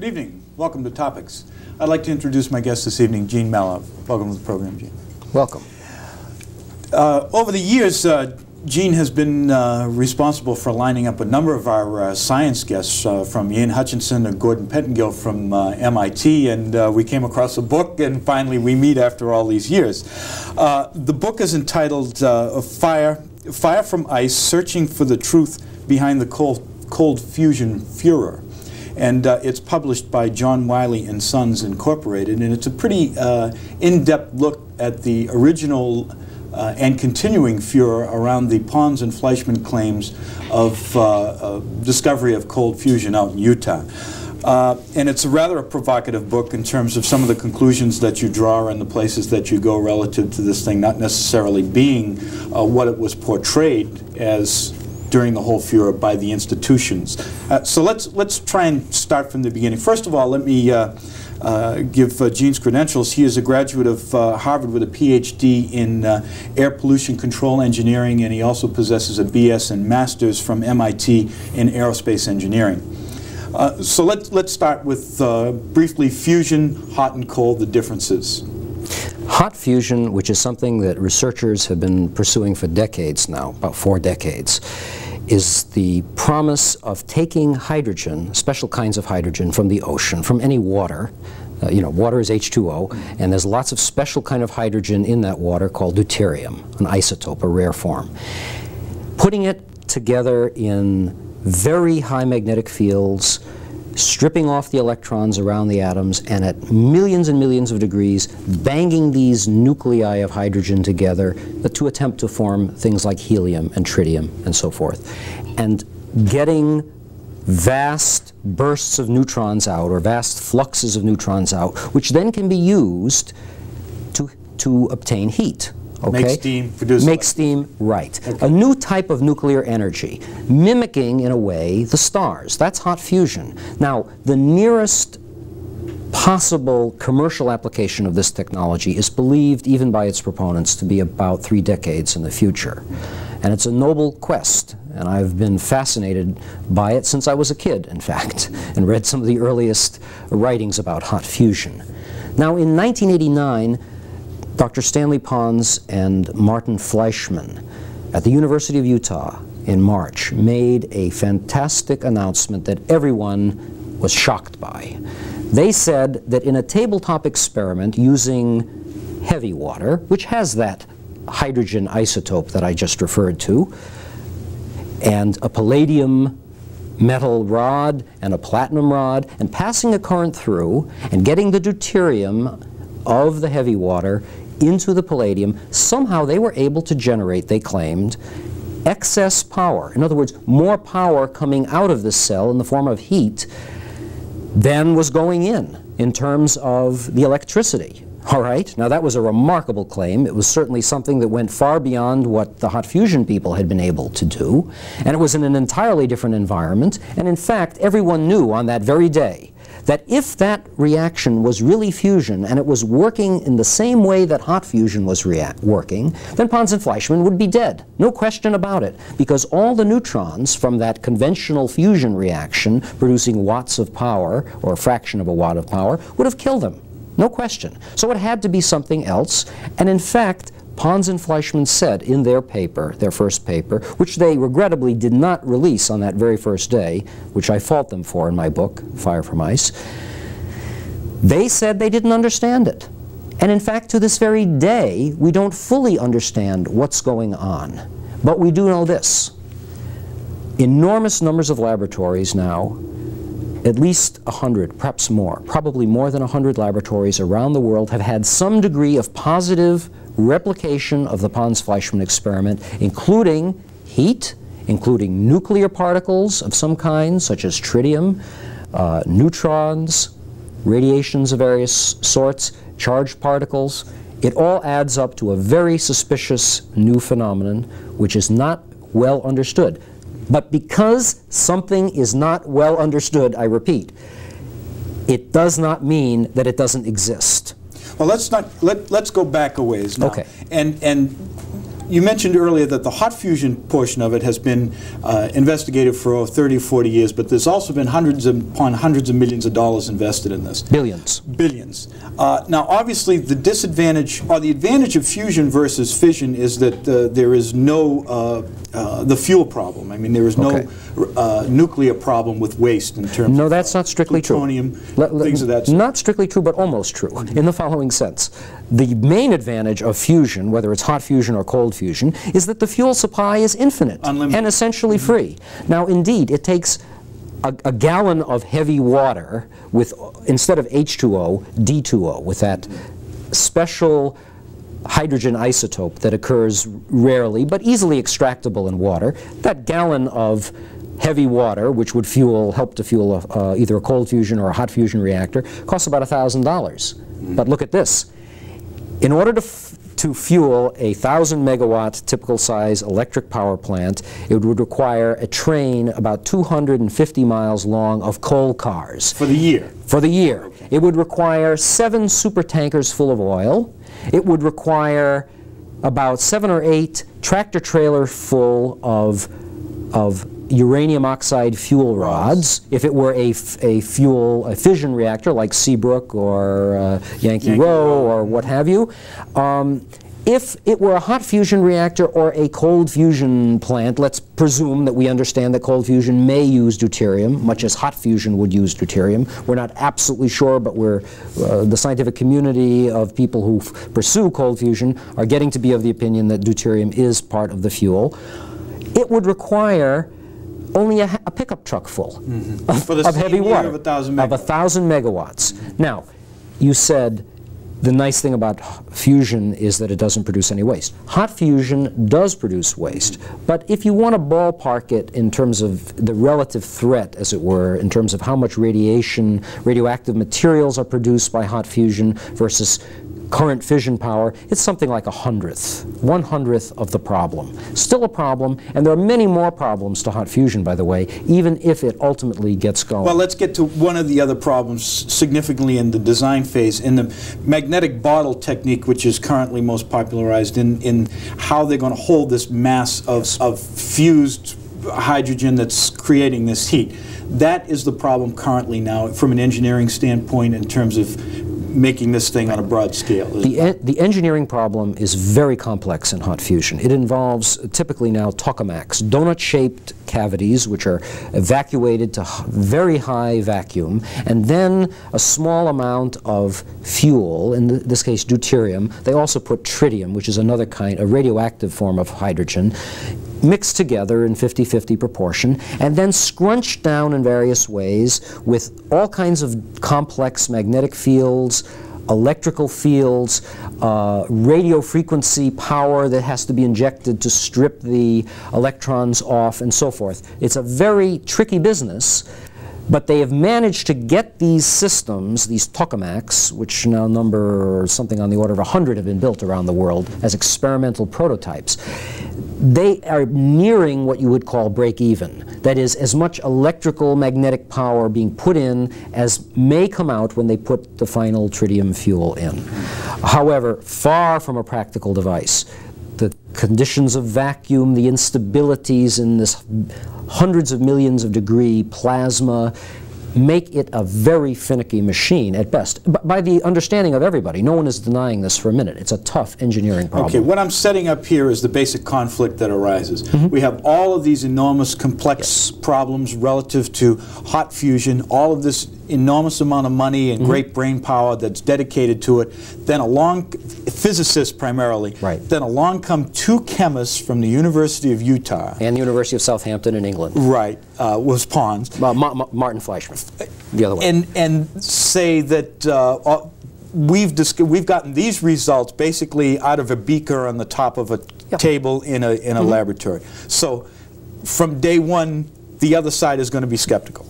Good evening. Welcome to Topics. I'd like to introduce my guest this evening, Gene Mallove. Welcome to the program, Gene. Welcome. Uh, over the years, uh, Gene has been uh, responsible for lining up a number of our uh, science guests, uh, from Ian Hutchinson to Gordon Pettengill from uh, MIT, and we came across a book, and finally we meet after all these years. the book is entitled Fire, Fire from Ice, Searching for the Truth Behind the Cold, cold Fusion Furor and uh, it's published by John Wiley and Sons Incorporated, and it's a pretty uh, in-depth look at the original uh, and continuing furor around the Pons and Fleischmann claims of uh, discovery of cold fusion out in Utah. Uh, and it's a rather a provocative book in terms of some of the conclusions that you draw and the places that you go relative to this thing not necessarily being uh, what it was portrayed as during the whole furor by the institutions. Uh, so let's let's try and start from the beginning. First of all, let me uh, uh, give uh, Gene's credentials. He is a graduate of uh, Harvard with a PhD in uh, air pollution control engineering, and he also possesses a BS and Master's from MIT in aerospace engineering. so let's let's start with briefly fusion, hot and cold, the differences. Hot fusion, which is something that researchers have been pursuing for decades now, about four decades, is the promise of taking hydrogen, special kinds of hydrogen from the ocean, from any water, uh, you know, water is H2O, and there's lots of special kind of hydrogen in that water called deuterium, an isotope, a rare form. Putting it together in very high magnetic fields, stripping off the electrons around the atoms and at millions and millions of degrees banging these nuclei of hydrogen together to attempt to form things like helium and tritium and so forth. And getting vast bursts of neutrons out or vast fluxes of neutrons out, which then can be used to, to obtain heat. Okay? Make steam, produce Make steam, right. Okay. A new type of nuclear energy, mimicking, in a way, the stars. That's hot fusion. Now, the nearest possible commercial application of this technology is believed, even by its proponents, to be about three decades in the future. And it's a noble quest, and I've been fascinated by it since I was a kid, in fact, and read some of the earliest writings about hot fusion. Now, in 1989, Dr. Stanley Pons and Martin Fleischmann at the University of Utah in March made a fantastic announcement that everyone was shocked by. They said that in a tabletop experiment using heavy water, which has that hydrogen isotope that I just referred to, and a palladium metal rod and a platinum rod, and passing a current through and getting the deuterium of the heavy water into the palladium, somehow they were able to generate, they claimed, excess power. In other words, more power coming out of the cell in the form of heat than was going in, in terms of the electricity. All right, now that was a remarkable claim. It was certainly something that went far beyond what the hot fusion people had been able to do. And it was in an entirely different environment. And in fact, everyone knew on that very day that if that reaction was really fusion and it was working in the same way that hot fusion was working, then Pons and Fleischmann would be dead. No question about it. Because all the neutrons from that conventional fusion reaction producing watts of power, or a fraction of a watt of power, would have killed them. No question. So it had to be something else. And in fact, Pons and Fleischmann said in their paper, their first paper, which they regrettably did not release on that very first day, which I fault them for in my book, Fire from Ice, they said they didn't understand it. And in fact, to this very day, we don't fully understand what's going on. But we do know this. Enormous numbers of laboratories now, at least 100, perhaps more, probably more than 100 laboratories around the world have had some degree of positive replication of the Pons-Fleischmann experiment, including heat, including nuclear particles of some kind, such as tritium, uh, neutrons, radiations of various sorts, charged particles. It all adds up to a very suspicious new phenomenon, which is not well understood. But because something is not well understood, I repeat, it does not mean that it doesn't exist. Well, let's not let let's go back a ways now. Okay. And and you mentioned earlier that the hot fusion portion of it has been uh, investigated for oh, 30 or 40 years, but there's also been hundreds upon hundreds of millions of dollars invested in this. Billions. Billions. Uh, now, obviously, the disadvantage, or the advantage of fusion versus fission is that uh, there is no, uh, uh, the fuel problem. I mean, there is no Okay. uh, nuclear problem with waste in terms No, of that's not strictly true. plutonium, Let- let- things of that sort. Not strictly true, but almost true, in the following sense. The main advantage of fusion, whether it's hot fusion or cold fusion, is that the fuel supply is infinite Unlimited. and essentially free. Now, indeed, it takes a, a gallon of heavy water with, instead of H2O, D2O, with that special hydrogen isotope that occurs rarely but easily extractable in water. That gallon of heavy water, which would fuel, help to fuel a, uh, either a cold fusion or a hot fusion reactor, costs about $1,000. But look at this. In order to, to fuel a 1,000 megawatt typical size electric power plant, it would require a train about 250 miles long of coal cars For the year. for the year. It would require seven super tankers full of oil. It would require about seven or eight tractor trailer full of, of uranium oxide fuel rods. If it were a, f- a fuel, a fission reactor like Seabrook or uh, Yankee, Yankee Rowe Rowe. or what have you. Um, if it were a hot fusion reactor or a cold fusion plant, let's presume that we understand that cold fusion may use deuterium, much as hot fusion would use deuterium. We're not absolutely sure, but we're, uh, the scientific community of people who f- pursue cold fusion are getting to be of the opinion that deuterium is part of the fuel. It would require only a, a pickup truck full of, Mm-hmm. For the of heavy water of 1,000 of a thousand megawatts. Now, you said the nice thing about fusion is that it doesn't produce any waste. Hot fusion does produce waste, but if you want to ballpark it in terms of the relative threat, as it were, in terms of how much radiation, radioactive materials are produced by hot fusion versus current fission power, it's something like a hundredth, one hundredth of the problem. Still a problem, and there are many more problems to hot fusion, by the way, even if it ultimately gets going. Well, let's get to one of the other problems significantly in the design phase, in the magnetic bottle technique, which is currently most popularized in, in how they're going to hold this mass of, of fused hydrogen that's creating this heat. That is the problem currently now from an engineering standpoint in terms of making this thing on a broad scale. The, en- the engineering problem is very complex in hot fusion. It involves typically now tokamaks, donut-shaped cavities which are evacuated to h- very high vacuum, and then a small amount of fuel, in th- this case deuterium. They also put tritium, which is another kind, a radioactive form of hydrogen, mixed together in 50-50 proportion, and then scrunched down in various ways with all kinds of complex magnetic fields, electrical fields, uh, radio frequency power that has to be injected to strip the electrons off, and so forth. It's a very tricky business. But they have managed to get these systems, these tokamaks, which now number something on the order of 100 have been built around the world as experimental prototypes. They are nearing what you would call break even. That is, as much electrical magnetic power being put in as may come out when they put the final tritium fuel in. However, far from a practical device the conditions of vacuum, the instabilities in this hundreds of millions of degree plasma make it a very finicky machine at best. B- by the understanding of everybody, no one is denying this for a minute. It's a tough engineering problem. Okay, what I'm setting up here is the basic conflict that arises. Mm-hmm. We have all of these enormous complex problems relative to hot fusion, all of this enormous amount of money and Mm-hmm. great brain power that's dedicated to it. Then along, physicists primarily, Right. then along come two chemists from the University of Utah, And the University of Southampton in England. right, uh, was Pons, Well, Ma- Ma- Martin Fleischmann, the other one. and and say that uh, uh, we've we've gotten these results basically out of a beaker on the top of a Yeah. table in a in a laboratory. So from day one, the other side is going to be skeptical.